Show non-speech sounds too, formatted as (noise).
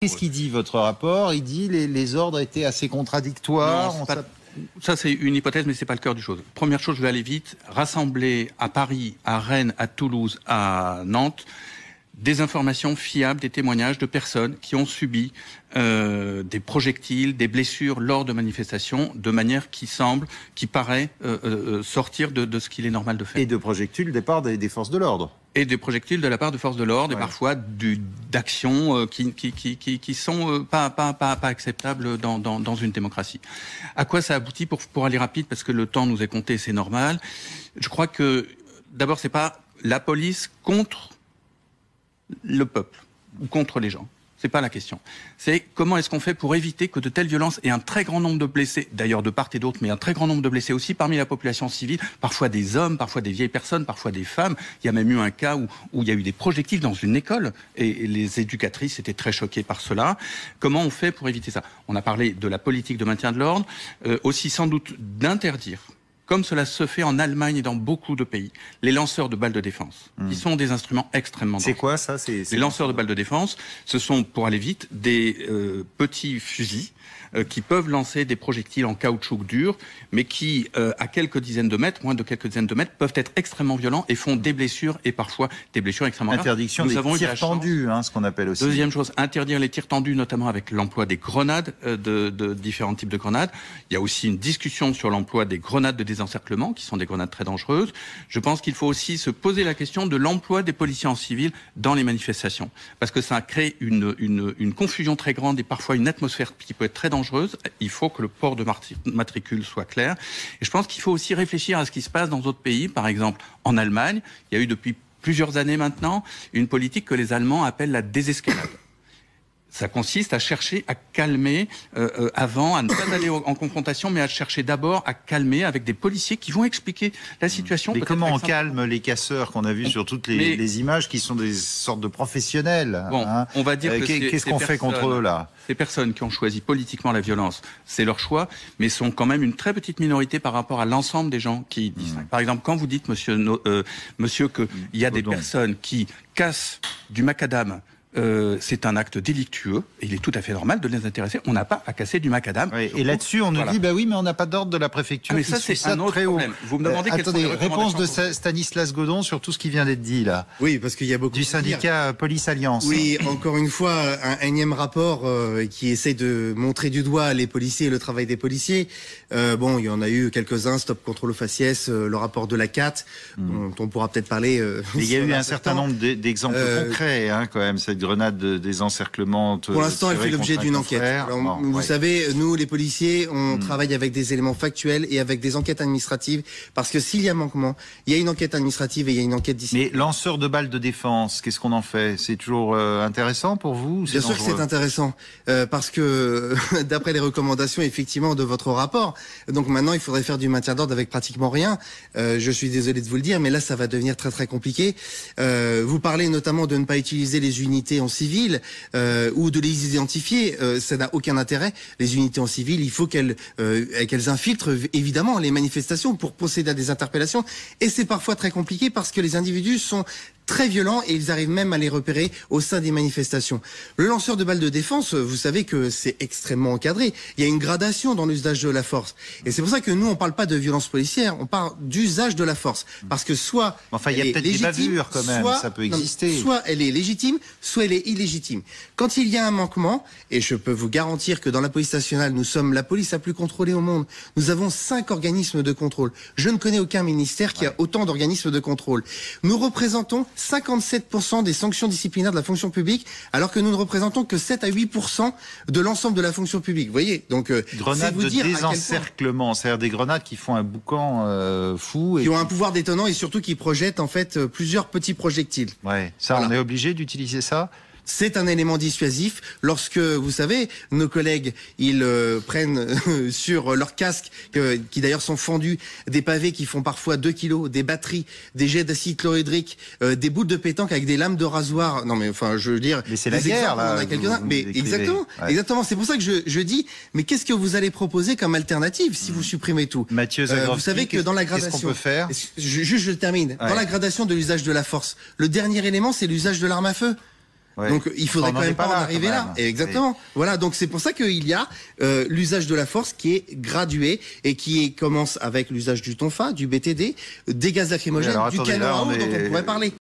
Qu'est-ce qu'il dit votre rapport? Il dit les, les ordres étaient assez contradictoires. Non, pas... Ça, c'est une hypothèse, mais c'est pas le cœur du chose. Première chose, je vais aller vite. Rassembler à Paris, à Rennes, à Toulouse, à Nantes, des informations fiables, des témoignages de personnes qui ont subi euh, des projectiles, des blessures lors de manifestations, de manière qui semble, qui paraît euh, euh, sortir de, de, ce qu'il est normal de faire. Et de projectiles des part des, des forces de l'ordre. Et des projectiles de la part de forces de l'ordre, ouais. et parfois d'actions qui, qui, qui, qui, qui sont pas, pas, pas, pas acceptables dans, dans, dans une démocratie. À quoi ça aboutit pour, pour aller rapide, parce que le temps nous est compté, c'est normal. Je crois que d'abord, c'est pas la police contre le peuple ou contre les gens. C'est pas la question. C'est comment est-ce qu'on fait pour éviter que de telles violences et un très grand nombre de blessés, d'ailleurs de part et d'autre, mais un très grand nombre de blessés aussi parmi la population civile, parfois des hommes, parfois des vieilles personnes, parfois des femmes. Il y a même eu un cas où, il y a eu des projectiles dans une école et, et les éducatrices étaient très choquées par cela. Comment on fait pour éviter ça? On a parlé de la politique de maintien de l'ordre, euh, aussi sans doute d'interdire comme cela se fait en Allemagne et dans beaucoup de pays, les lanceurs de balles de défense, mmh. qui sont des instruments extrêmement C'est quoi ça? Les lanceurs de balles de défense, ce sont, pour aller vite, des euh, petits fusils euh, qui peuvent lancer des projectiles en caoutchouc dur, mais qui, euh, à quelques dizaines de mètres, moins de quelques dizaines de mètres, peuvent être extrêmement violents et font des blessures et parfois des blessures extrêmement graves. Interdiction des tirs tendus, hein, ce qu'on appelle aussi. Deuxième chose, interdire les tirs tendus, notamment avec l'emploi des grenades, euh, de, de, différents types de grenades. Il y a aussi une discussion sur l'emploi des grenades de désencerclement, qui sont des grenades très dangereuses. Je pense qu'il faut aussi se poser la question de l'emploi des policiers en civil dans les manifestations, parce que ça crée une, une, une confusion très grande et parfois une atmosphère qui peut être très dangereuse. Il faut que le port de matricule soit clair. Et je pense qu'il faut aussi réfléchir à ce qui se passe dans d'autres pays. Par exemple, en Allemagne, il y a eu depuis plusieurs années maintenant une politique que les Allemands appellent la désescalade. Ça consiste à chercher à calmer euh, euh, avant, à ne pas aller en confrontation, mais à chercher d'abord à calmer avec des policiers qui vont expliquer la situation. Mais comment on calme les casseurs qu'on a vus sur toutes les, mais, les, images, qui sont des sortes de professionnels Bon, hein on va dire. Euh, Qu'est-ce qu'on fait contre eux là Ces personnes qui ont choisi politiquement la violence, c'est leur choix, mais sont quand même une très petite minorité par rapport à l'ensemble des gens qui disent. Mmh. Par exemple, quand vous dites, Monsieur, euh, Monsieur, que il y a des personnes qui cassent du macadam euh, c'est un acte délictueux et il est tout à fait normal de les intéresser. On n'a pas à casser du macadam. Oui, et là-dessus, on nous voilà. dit bah oui, mais on n'a pas d'ordre de la préfecture. Ah, mais ça, c'est un autre très problème. Haut. Vous me demandez euh, attendez, réponse de Stanislas Godon sur tout ce qui vient d'être dit là. Oui, parce qu'il y a beaucoup du syndicat Police Alliance. Oui, encore une fois, un énième rapport euh, qui essaie de montrer du doigt les policiers et le travail des policiers. Euh, bon, il y en a eu quelques-uns, Stop Contrôle au faciès, euh, le rapport de la CAT, mm. dont on pourra peut-être parler. mais il y a (laughs) eu un certain nombre d'exemples concrets, hein, quand même, cette grenade des encerclement Pour l'instant, elle fait l'objet d'une enquête. Alors, vous ouais. savez, nous, les policiers, on hmm. travaille avec des éléments factuels et avec des enquêtes administratives, parce que s'il y a manquement, il y a une enquête administrative et il y a une enquête disciplinaire. Mais lanceur de balles de défense, qu'est-ce qu'on en fait? C'est toujours euh, intéressant pour vous Bien sûr que c'est intéressant, euh, parce que (laughs) d'après les recommandations, effectivement, de votre rapport, donc maintenant, il faudrait faire du maintien d'ordre avec pratiquement rien. Euh, je suis désolé de vous le dire, mais là, ça va devenir très très compliqué. Vous parlez notamment de ne pas utiliser les unités en civil euh, ou de les identifier, euh, ça n'a aucun intérêt. Les unités en civil, il faut qu'elles euh, qu'elles infiltrent évidemment les manifestations pour procéder à des interpellations. Et c'est parfois très compliqué parce que les individus sont très violents et ils arrivent même à les repérer au sein des manifestations. Le lanceur de balles de défense, vous savez que c'est extrêmement encadré. Il y a une gradation dans l'usage de la force. Et c'est pour ça que nous, on parle pas de violence policière, on parle d'usage de la force. Parce que soit enfin, il y a peut-être des bavures quand même, soit, ça peut exister. Non, soit elle est légitime, soit elle est illégitime. Quand il y a un manquement, et je peux vous garantir que dans la police nationale, nous sommes la police la plus contrôlée au monde. Nous avons cinq organismes de contrôle. Je ne connais aucun ministère qui a autant d'organismes de contrôle. Nous représentons 57% des sanctions disciplinaires de la fonction publique, alors que nous ne représentons que 7 à 8% de l'ensemble de la fonction publique. Vous voyez Donc, euh, grenades vous de dire désencerclement, c'est-à-dire des grenades qui font un boucan euh, fou. Et qui ont un pouvoir détonnant et surtout qui projettent en fait euh, plusieurs petits projectiles. Ouais, ça, voilà. on est obligé d'utiliser ça c'est un élément dissuasif lorsque, vous savez, nos collègues, ils euh, prennent euh, (laughs) sur leur casque, euh, qui d'ailleurs sont fendus, des pavés qui font parfois 2 kilos, des batteries, des jets d'acide chlorhydrique, euh, des boules de pétanque avec des lames de rasoir. Non mais enfin, je veux dire... Mais c'est la guerre, là. On a quelques-uns. Mais exactement, ouais. exactement. C'est pour ça que je, je dis, mais qu'est-ce que vous allez proposer comme alternative si mmh. vous supprimez tout? Mathieu Vous savez que dans la gradation... Qu'est-ce qu'on peut faire? Juste, je termine. Ouais. Dans la gradation de l'usage de la force, le dernier élément, c'est l'usage de l'arme à feu. Donc il faudrait quand même pas, en arriver là. exactement. Voilà, donc c'est pour ça qu'il y a euh, l'usage de la force qui est gradué et qui commence avec l'usage du tonfa, du BTD, des gaz lacrymogènes, du canon à eau dont on pourrait parler.